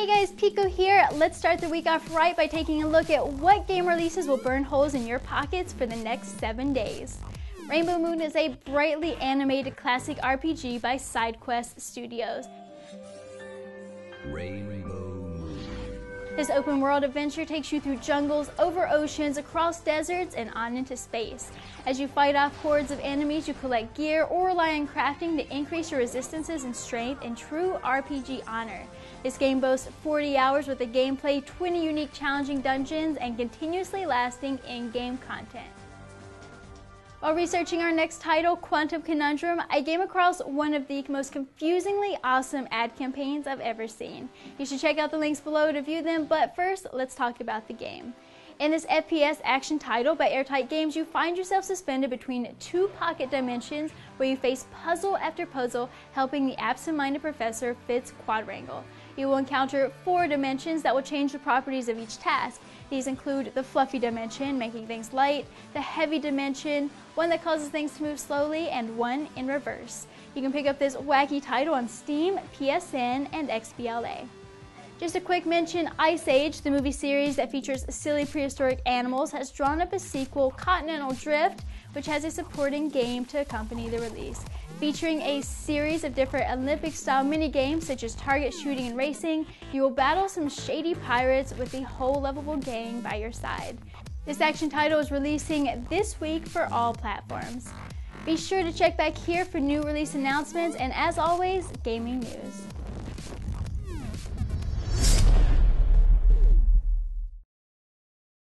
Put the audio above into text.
Hey guys, Pico here. Let's start the week off right by taking a look at what game releases will burn holes in your pockets for the next seven days. Rainbow Moon is a brightly animated classic RPG by SideQuest Studios. Rainbow this open world adventure takes you through jungles, over oceans, across deserts, and on into space. As you fight off hordes of enemies, you collect gear or rely on crafting to increase your resistances and strength in true RPG honor. This game boasts 40 hours with a gameplay, 20 unique challenging dungeons, and continuously lasting in-game content. While researching our next title, Quantum Conundrum, I came across one of the most confusingly awesome ad campaigns I've ever seen. You should check out the links below to view them, but first, let's talk about the game. In this FPS action title by Airtight Games, you find yourself suspended between two pocket dimensions where you face puzzle after puzzle, helping the absent-minded professor Fitz Quadwrangle. You will encounter four dimensions that will change the properties of each task. These include the fluffy dimension, making things light, the heavy dimension, one that causes things to move slowly, and one in reverse. You can pick up this wacky title on Steam, PSN, and XBLA. Just a quick mention, Ice Age, the movie series that features silly prehistoric animals, has drawn up a sequel, Continental Drift, which has a supporting game to accompany the release featuring a series of different Olympic style mini games such as target shooting and racing. You will battle some shady pirates with the whole lovable gang by your side. This action title is releasing this week for all platforms. Be sure to check back here for new release announcements and as always, gaming news.